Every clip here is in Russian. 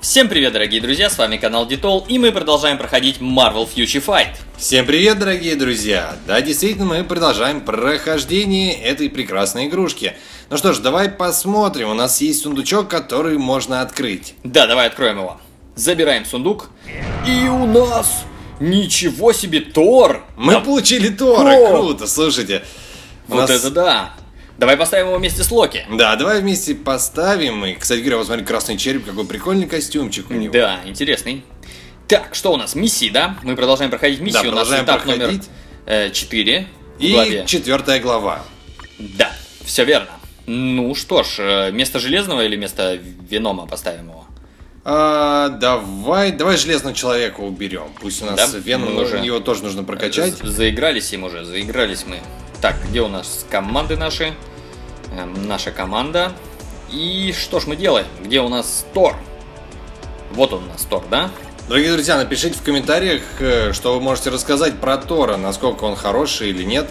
Всем привет, дорогие друзья, с вами канал Детол, и мы продолжаем проходить Marvel Future Fight. Всем привет, дорогие друзья! Да, действительно, мы продолжаем прохождение этой прекрасной игрушки. Ну что ж, давай посмотрим. У нас есть сундучок, который можно открыть. Да, давай откроем его. Забираем сундук. И у нас... Ничего себе, Тор! Мы Да, получили Тора, О! круто, слушайте. Вот нас- это да! Давай поставим его вместе с Локи. Да, давай вместе поставим. И, кстати говоря, вот смотри, красный череп, какой прикольный костюмчик у него. Да, интересный. Так, что у нас? Миссии, да? Мы продолжаем проходить миссию. Да, у нас продолжаем этап номер проходить. 4 в И главе. четвертая глава. Да, все верно. Ну что ж, э, вместо Железного или вместо Венома поставим его? А, давай, давай железного человека уберем. Пусть у нас Да, Веном, уже- его тоже нужно прокачать. Заигрались им уже, заигрались мы. Так, где у нас команды наши? Эм, наша команда. И что ж мы делаем? Где у нас Тор? Вот он у нас Тор, да? Дорогие друзья, напишите в комментариях, э, что вы можете рассказать про Тора, насколько он хороший или нет.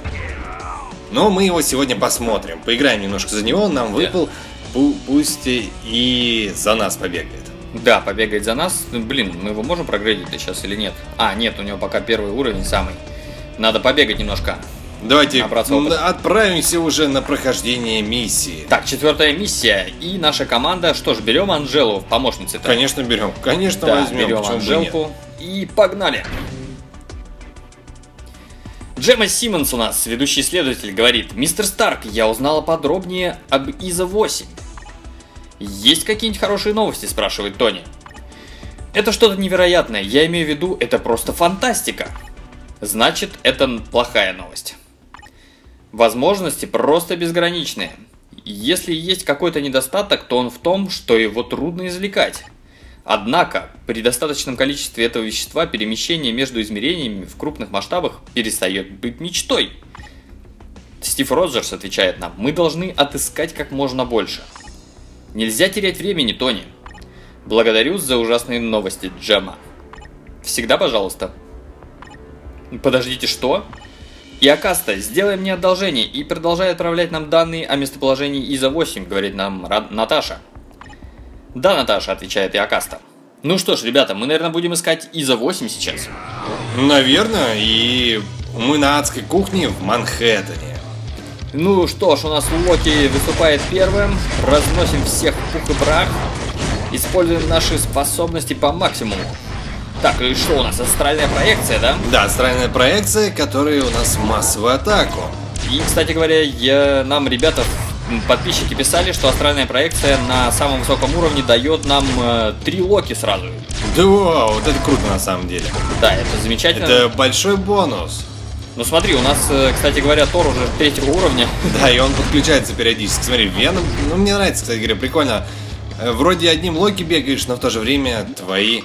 Но мы его сегодня посмотрим. Поиграем немножко за него, он нам выпал. Пу- пусть и- за нас побегает. Да, побегает за нас. Ну, Блин, мы его можем прогрейдить сейчас или нет? А, нет, у него пока первый уровень самый. Надо побегать немножко. Давайте м, отправимся уже на прохождение миссии. Так, четвертая миссия. И наша команда, что ж, берем Анжелу в помощнице. Конечно, берем. Конечно, Да, возьмем. берем? Анжелку и погнали. Джема Симмонс у нас, ведущий исследователь, говорит, «Мистер Старк, я узнала подробнее об ИЗа-8». «Есть какие-нибудь хорошие новости?» – спрашивает Тони. «Это что-то невероятное, я имею в виду, это просто фантастика». Значит, это плохая новость. Возможности просто безграничные. Если есть какой-то недостаток, то он в том, что его трудно извлекать. Однако, при достаточном количестве этого вещества перемещение между измерениями в крупных масштабах перестает быть мечтой. Стив Роджерс отвечает нам, мы должны отыскать как можно больше. Нельзя терять времени, Тони. Благодарю за ужасные новости, Джема. Всегда пожалуйста. Подождите, что? И Акаста, сделай мне одолжение и продолжай отправлять нам данные о местоположении Иза-8, говорит нам Ра- Наташа. Да, Наташа, отвечает и Акаста. Ну что ж, ребята, мы, наверное, будем искать Иза-8 сейчас. Наверное, и мы на адской кухне в Манхэттене. Ну что ж, у нас Локи выступает первым, разносим всех в пух и прах, используем наши способности по максимуму. Так, и что у нас, астральная проекция, да? Да, астральная проекция, которая у нас массовую атаку. И, кстати говоря, я, нам ребята, подписчики писали, что астральная проекция на самом высоком уровне дает нам э, три локи сразу. Да, вот это круто на самом деле. Да, это замечательно. Это большой бонус. Ну смотри, у нас, э, кстати говоря, Тор уже третьего уровня. Да, и он подключается периодически. Смотри, Веном, ну мне нравится, кстати говоря, прикольно. Э, Вроде одним Локи бегаешь, но в то же время твои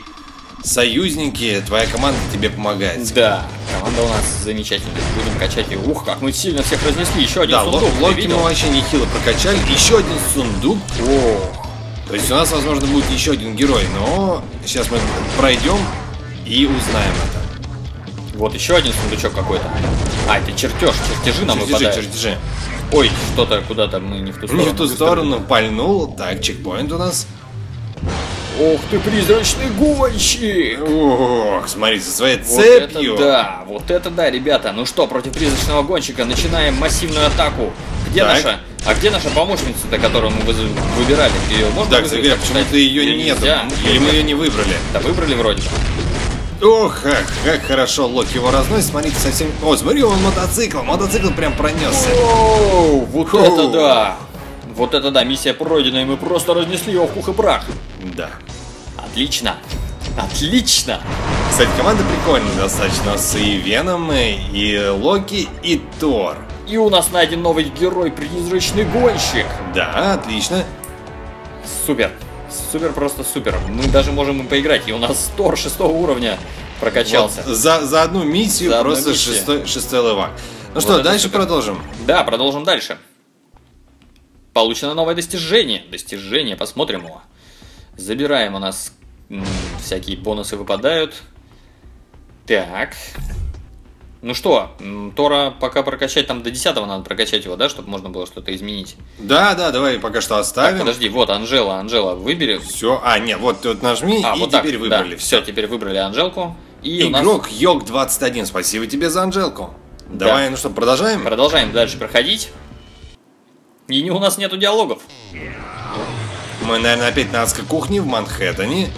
союзники, твоя команда тебе помогает. Да, команда у нас замечательная. Будем качать ее. Ух, как мы сильно всех разнесли. Еще один Да, сундук. ты Локи мы вообще нехило прокачали. Еще один сундук. О, То есть у нас, возможно, будет еще один герой, но сейчас мы пройдем и узнаем это. вот еще один сундучок какой-то. А, это чертеж, чертежи нам чертежи, выпадают. чертежи. Ой, что-то куда-то мы не в ту сторону. Не в ту сторону пальнул. Так, чекпоинт у нас. Ох ты, призрачный гонщик! Ох, смотрите, со своей Вот цепью. это да, вот это да, ребята. Ну что, против призрачного гонщика начинаем массивную атаку. Где Так. наша? А где наша помощница-то, которую мы выз- выбирали? Ее можно Так, вызвать, так почему-то ее Или нет. нельзя? Или мы ее не выбрали. Да выбрали вроде бы. Ох, как, как хорошо Локи его разносит. Смотрите, совсем... О, смотри, он мотоцикл. Мотоцикл прям пронесся. Оу, вот Фу. это да! Вот это да, миссия пройдена, и мы просто разнесли его в пух и прах. Да. Отлично! Отлично! Кстати, команда прикольная достаточно. С и Веном, и Локи, и Тор. И у нас найден новый герой, призрачный гонщик. Да, отлично. Супер. Супер, просто супер. Мы даже можем им поиграть. И у нас Тор шестого уровня прокачался. Вот за, за одну миссию За одну просто миссию. шестой, шестой левак. Ну Вот что, дальше супер. продолжим. Да, продолжим дальше. Получено новое достижение. Достижение, посмотрим его. Забираем у нас всякие бонусы выпадают. Так. Ну что, Тора пока прокачать, там до 10 надо прокачать его, да, чтобы можно было что-то изменить. Да, да, давай пока что Так, оставим. подожди, вот Анжела, Анжела, выбери. Все, а, нет, вот вот нажми А, и вот так, теперь выбрали. да, все. теперь выбрали Анжелку. И у нас Игрок Йог21, спасибо тебе за Анжелку. Да. Давай, ну что, продолжаем? продолжаем дальше проходить. И не- у нас нету диалогов. Мы, наверное, опять на адской кухне в Манхэттене.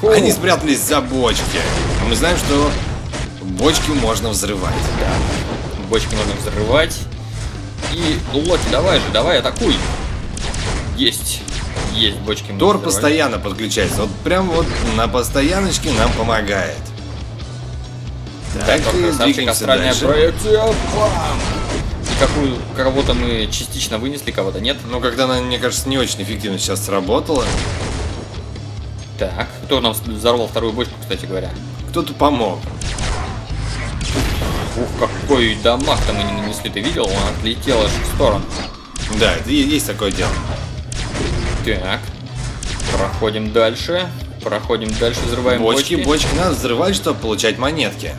Фу. Они спрятались за бочки. А мы знаем, что бочки можно взрывать. Бочки можно взрывать. И Локи, давай же, давай, атакуй. Есть. Есть бочки. Тор постоянно подключается. Вот прям вот на постояночке нам помогает. Так, Так, и двигаемся дальше. проекция. Бам! Какую, кого-то мы частично вынесли, кого-то нет. Ну, когда она, мне кажется, не очень эффективно сейчас сработала, Так, кто нам взорвал вторую бочку, кстати говоря? кто-то помог. Ух, какой дамаг-то мы не нанесли, ты видел? Он отлетел аж в сторону. Да, это есть такое дело. Так, проходим дальше. Проходим дальше, взрываем Бочки, бочки. бочки надо взрывать, чтобы получать монетки.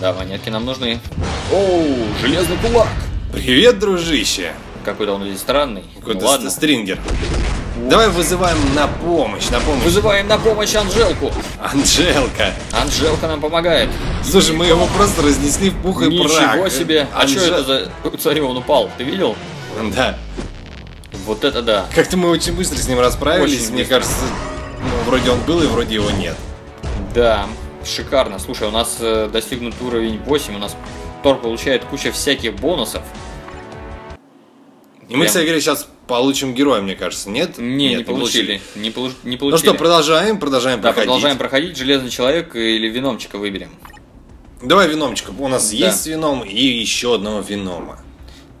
Да, монетки нам нужны. Оу, железный кулак! Привет, дружище! Какой-то он здесь странный. Ну, Какой-то ладно. ст- стрингер. Давай вызываем на помощь, на помощь. Вызываем на помощь Анжелку. Анжелка. Анжелка нам помогает. Слушай, мы его просто разнесли в пух и прах. Ничего себе! А Анже- что это за... Смотри, он упал. Ты видел? Да. Вот это да. Как-то мы очень быстро с ним расправились. Очень Мне быстро. кажется, ну, вроде он был и вроде его нет. Да, шикарно. Слушай, у нас э, достигнут уровень 8, у нас Тор получает куча всяких бонусов. И мы, кстати говоря, сейчас получим героя, мне кажется, нет? Не, Нет, не получили. Не, полу- не Ну получили. что, продолжаем, продолжаем Да, проходить. продолжаем проходить. Железный человек или виномчика выберем. Давай виномчика. У нас Да. есть вином и еще одного винома.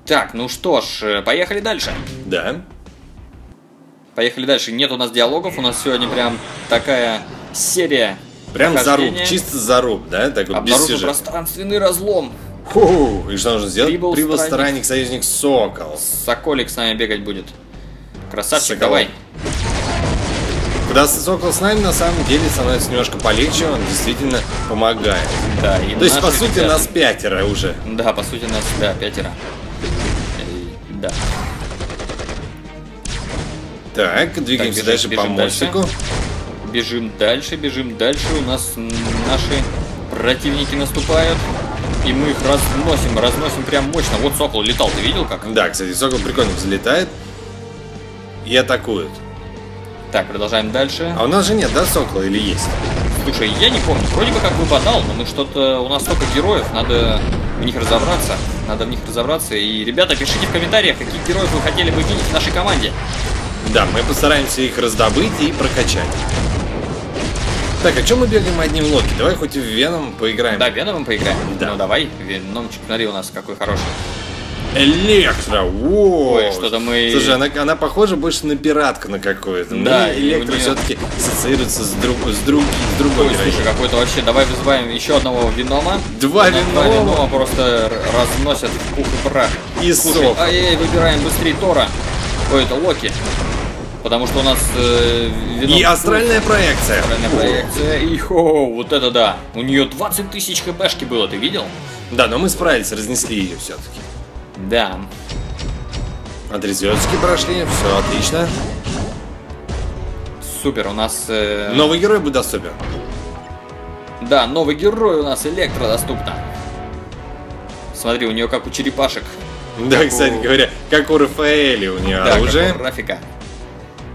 Так, ну что ж, э, поехали дальше. Да. Поехали дальше. Нет у нас диалогов, у нас сегодня прям такая серия. Прям заруб, чисто заруб, да? Так вот, без сюжета. пространственный разлом. Фу, и что нужно сделать? Прибыл Прибыл, странник. странник, союзник Сокол. Соколик с нами бегать будет. Красавчик, Соколок. давай. Когда Сокол с нами, на самом деле становится немножко полегче, он действительно помогает. Да, и То есть, по сути, ребята- нас пятеро уже. Да, по сути, нас, да, пятеро. Э, Да. Так, двигаемся бежим, дальше по бежим дальше. мостику. Бежим дальше, бежим дальше. У нас наши противники наступают. И мы их разносим, разносим прям мощно. Вот Сокол летал, ты видел как? Да, кстати, Сокол прикольно взлетает и атакует. Так, продолжаем дальше. А у нас же нет, да, Сокола или есть? Слушай, я не помню, вроде бы как выпадал, но мы что-то... У нас столько героев, надо в них разобраться. Надо в них разобраться. И, ребята, пишите в комментариях, каких героев вы хотели бы видеть в нашей команде. Да, мы постараемся их раздобыть и прокачать. Так, а чем мы бегаем одним Локи? Давай хоть в Веном поиграем. Да, Веномом поиграем? Да. Ну давай, Веномчик, смотри, у нас какой хороший. Электро! Воу! Ой, что-то мы- Слушай, она, она похожа больше на пиратку на какую-то. Да, Мне у Электро неё- все-таки ассоциируется с, друг, с, друг, с другой Ой, слушай, какой-то вообще. Давай вызываем еще одного Венома. Два нас Два Венома. Венома просто разносят в пух и прах. И Слушай, Сокол. ай-яй, выбираем быстрее Тора. Ой, это Локи. Потому что у нас э, Веном... И астральная проекция. Астральная проекция. И хо, вот это да. У нее 20 тысяч хпшки было, ты видел? Да, но мы справились, разнесли ее все-таки. Да. Звездочки прошли, все отлично. Супер, у нас... э, Новый герой будет доступен. Да, новый герой у нас Электро доступна. Смотри, у нее как у черепашек. Да, Как кстати у- говоря, как у Рафаэли у нее Да, оружие. как у графика.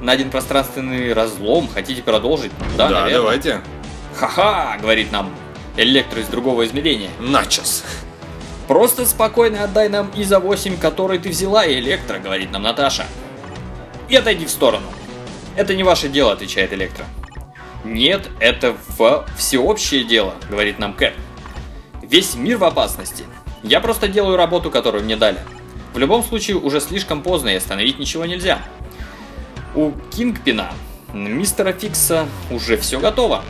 Найден пространственный разлом. Хотите продолжить? Да, Да, наверное. давайте. Ха-ха, говорит нам Электро из другого измерения. Начос. Просто спокойно отдай нам ИЗа 8, который ты взяла, Электро, говорит нам Наташа. И отойди в сторону. Это не ваше дело, отвечает Электро. Нет, это в всеобщее дело, говорит нам Кэп. Весь мир в опасности. Я просто делаю работу, которую мне дали. В любом случае, уже слишком поздно, и остановить ничего нельзя. У Кингпина, мистера Фикса, уже все готово.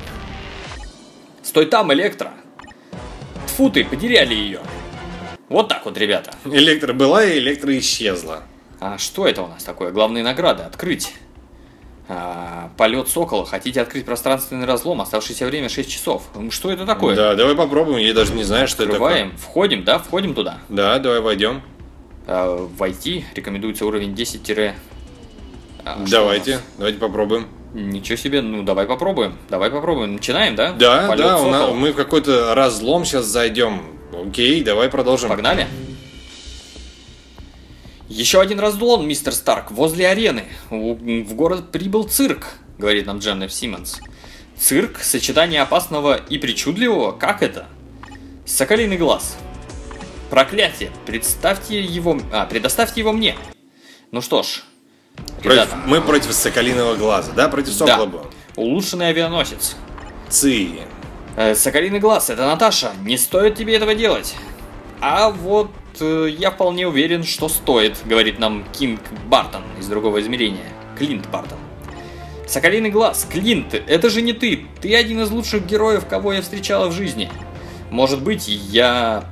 Стой там, Электро. Тфу ты, потеряли ее. Вот так вот, ребята. Электро была и электро исчезла. А что это у нас такое? Главные награды. Открыть. А, полет Сокола. Хотите открыть пространственный разлом? Оставшееся время 6 часов. Что это такое? Да, давай попробуем. Я даже не знаю, что Открываем. это Входим, да? Входим туда. Да, давай войдем. А, войти рекомендуется уровень 10 тире... А, Давайте, давайте попробуем. Ничего себе, ну давай попробуем. Давай попробуем. Начинаем, да? Да, Полет да, у нас, мы в какой-то разлом сейчас зайдем. Окей, давай продолжим. Погнали. Еще один разлом, мистер Старк, возле арены. В город прибыл цирк, говорит нам Дженнет Симмонс. Цирк – сочетание опасного и причудливого? Как это? Соколиный глаз. Проклятие. Представьте его... А, предоставьте его мне. Ну что ж, Против- мы против Соколиного глаза, да? Против Сокола Да. Улучшенный авианосец. Ци. Э, Соколиный глаз, это Наташа. Не стоит тебе этого делать. А вот э, я вполне уверен, что стоит, говорит нам Кинг Бартон из другого измерения. Клинт Бартон. Соколиный глаз, Клинт, это же не ты. Ты один из лучших героев, кого я встречала в жизни. Может быть, я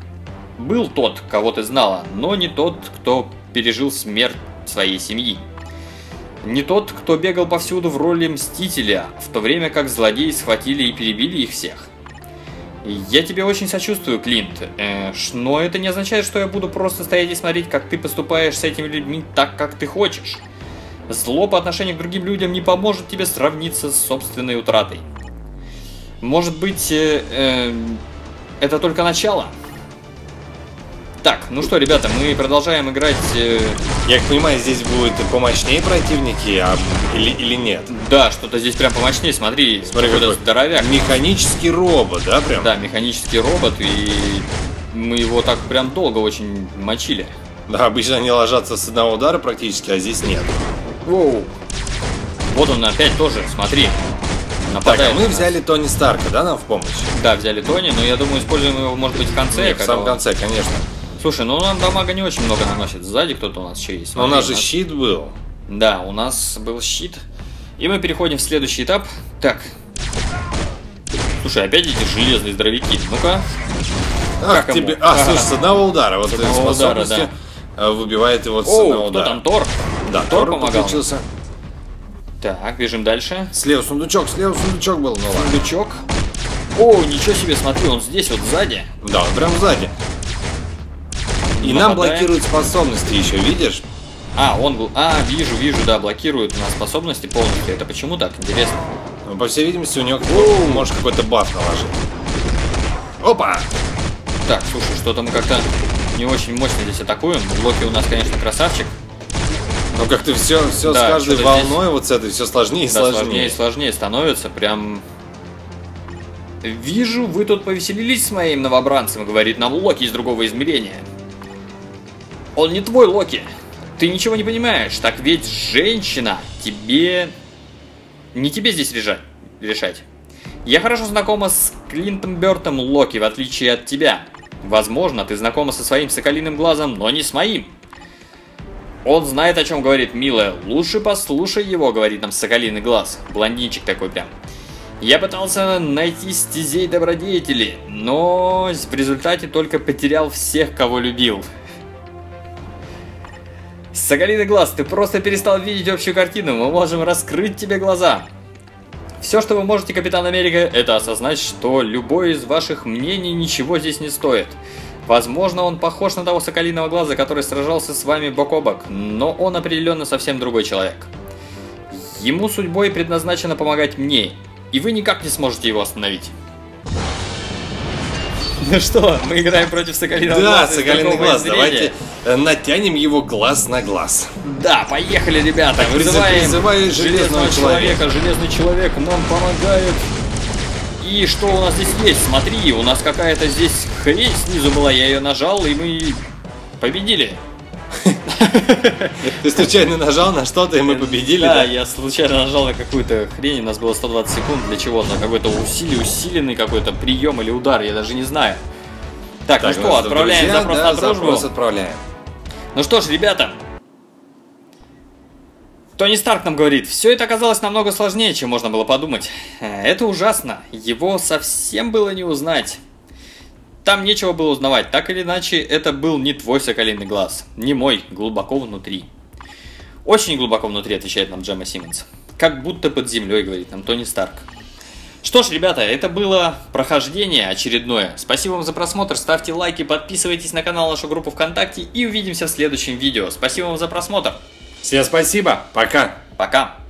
был тот, кого ты знала, но не тот, кто пережил смерть своей семьи. Не тот, кто бегал повсюду в роли мстителя, в то время как злодеи схватили и перебили их всех. Я тебе очень сочувствую, Клинт, э, но это не означает, что я буду просто стоять и смотреть, как ты поступаешь с этими людьми так, как ты хочешь. Зло по отношению к другим людям не поможет тебе сравниться с собственной утратой. Может быть, э, э, это только начало? Так, ну что, ребята, мы продолжаем играть... э, Я как понимаю, здесь будут помощнее противники, а, или, или нет? да, что-то здесь прям помощнее, смотри, Смотри, какой. здоровяк. Механический робот, да, прям? Да, механический робот, и мы его так прям долго очень мочили. Да, обычно они ложатся с одного удара практически, а здесь нет. Воу. Вот он опять тоже, смотри. Так, Нападает а мы взяли Тони Старка, да, нам в помощь? Да, взяли Тони, но я думаю, используем его, может быть, в конце. Нет, в самом он- конце, конечно. Слушай, ну он дамага не очень много наносит. Сзади кто-то у нас еще есть. Но у Смотри, нас же щит был. Да, у нас был щит. И мы переходим в следующий этап. Так. Слушай, опять эти железные здоровяки. Ну-ка. Ах, Как ему? тебе... А, Ага. слушай, с одного удара. Вот С одного удара, способностью э, выбивает его с Оу, одного кто удара. там? Тор? Да, Тор Тор помогал. подключился. Так, бежим дальше. Слева сундучок, слева сундучок был, ну. Сундучок. О, ничего себе, смотри, он здесь вот сзади. Да, он прям сзади. И нам блокируют способности еще, видишь? А, он был. А, вижу, вижу, да, блокирует у нас способности полностью. Это почему так? Интересно. Ну, по всей видимости, у него может какой-то баф наложить. Опа! Так, слушай, что-то мы как-то не очень мощно здесь атакуем. Локи у нас, конечно, красавчик. Ну как-то все, все Да, с каждой что-то здесь- волной вот с этой все сложнее и Да, сложнее сложнее. и сложнее становится. Прям. Вижу, вы тут повеселились с моим новобранцем, говорит нам Локи из другого измерения. Он не твой Локи. Ты ничего не понимаешь. Так ведь женщина тебе... Не тебе здесь решать. Я хорошо знакома с Клинтом Бертом Локи, в отличие от тебя. Возможно, ты знакома со своим соколиным глазом, но не с моим. Он знает, о чем говорит, милая. Лучше послушай его, говорит нам соколиный глаз. Блондинчик такой прям. Я пытался найти стезей добродетели, но в результате только потерял всех, кого любил. Соколиный глаз, ты просто перестал видеть общую картину, мы можем раскрыть тебе глаза. Все, что вы можете, Капитан Америка, это осознать, что любое из ваших мнений ничего здесь не стоит. Возможно, он похож на того соколиного глаза, который сражался с вами бок о бок, но он определенно совсем другой человек. Ему судьбой предназначено помогать мне, и вы никак не сможете его остановить. Ну что, мы играем против соколиного Да, глаза. из соколиный глаз, давайте э, натянем его глаз на глаз. Да, поехали, ребята. Так, Вызываем призываю железного человека. Железный человек нам помогает. И что у нас здесь есть? Смотри, у нас какая-то здесь хрень снизу была, я ее нажал, и мы победили. Ты случайно нажал на что-то, и мы победили, Да, я случайно нажал на какую-то хрень, у нас было 120 секунд для чего-то, какой-то усили, усиленный какой-то прием или удар, я даже не знаю. Так, ну что, отправляем запрос на дружбу. отправляем. Ну что ж, ребята. Тони Старк нам говорит, все это оказалось намного сложнее, чем можно было подумать. Э, Это ужасно. Его совсем было не узнать. Там нечего было узнавать. Так или иначе, это был не твой соколиный глаз. Не мой, глубоко внутри. Очень глубоко внутри, отвечает нам Джемма Симмонс. как будто под землей, говорит нам Тони Старк. Что ж, ребята, это было прохождение очередное. Спасибо вам за просмотр, ставьте лайки, подписывайтесь на канал, нашу группу ВКонтакте и увидимся в следующем видео. Спасибо вам за просмотр. Всем спасибо, пока. Пока.